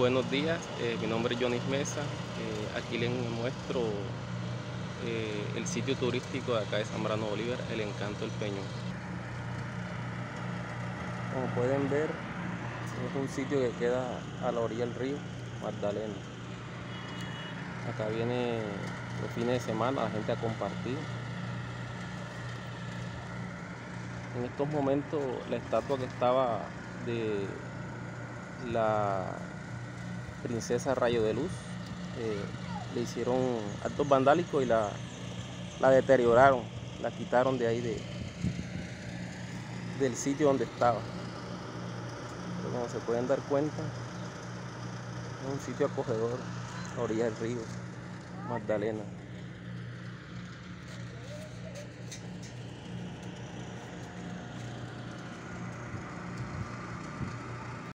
Buenos días, eh, mi nombre es Jonis Mesa. Eh, aquí les muestro eh, el sitio turístico de acá de Zambrano Bolívar, el Encanto del Peñón. Como pueden ver, es un sitio que queda a la orilla del río Magdalena. Acá viene los fines de semana la gente a compartir. En estos momentos la estatua que estaba de la princesa Rayo de Luz eh, le hicieron actos vandálicos y la, la deterioraron, la quitaron de ahí de, del sitio donde estaba. Pero como se pueden dar cuenta, es un sitio acogedor a orilla del río Magdalena.